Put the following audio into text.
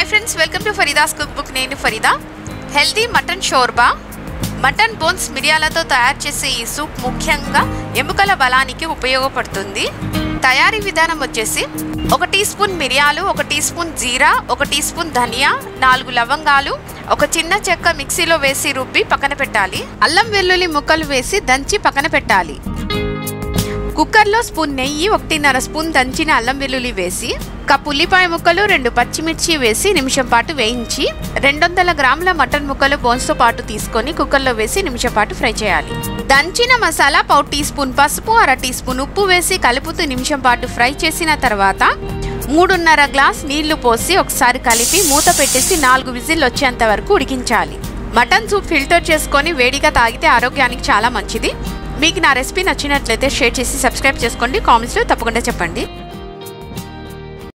Hi friends welcome to Farida's cook book నేను Farida. Healthy mutton shorba. Mutton bones మిరియాలతో తయారు చేసే ఈ soup ముఖ్యంగా ఎముకల బలానికి ఉపయోగపడుతుంది. తయారీ విధానం వచ్చేసి ఒక టీ స్పూన్ మిరియాలు ఒక టీ స్పూన్ జీరా ఒక టీ స్పూన్ ధనియా నాలుగు లవంగాలు ఒక చిన్న చెక్క మిక్సీలో వేసి రుబ్బి పక్కన పెట్టాలి. అల్లం వెల్లుల్లి ముక్కలు వేసి దంచి పక్కన పెట్టాలి. కుక్కర్లో స్పూన్ నెయ్యి ఒకటిన్నర స్పూన్ దంచిన అల్లం వెల్లుల్లి వేసి ఒక ఉల్లిపాయ ముక్కలు రెండు పచ్చిమిర్చి వేసి నిమిషం పాటు వేయించి రెండు వందల గ్రాముల మటన్ ముక్కలు బోన్స్తో పాటు తీసుకొని కుక్కర్లో వేసి నిమిషం పాటు ఫ్రై చేయాలి. దంచిన మసాలా పావు టీ స్పూన్ పసుపు అర టీ స్పూన్ ఉప్పు వేసి కలుపుతూ నిమిషం పాటు ఫ్రై చేసిన తర్వాత మూడున్నర గ్లాస్ నీళ్ళు పోసి ఒకసారి కలిపి మూత పెట్టేసి నాలుగు విజిల్ వచ్చేంత వరకు ఉడికించాలి. మటన్ సూప్ ఫిల్టర్ చేసుకొని వేడిగా తాగితే ఆరోగ్యానికి చాలా మంచిది. మీకు నా రెసిపీ నచ్చినట్లయితే షేర్ చేసి సబ్స్క్రైబ్ చేసుకోండి కామెంట్స్లో తప్పకుండా చెప్పండి.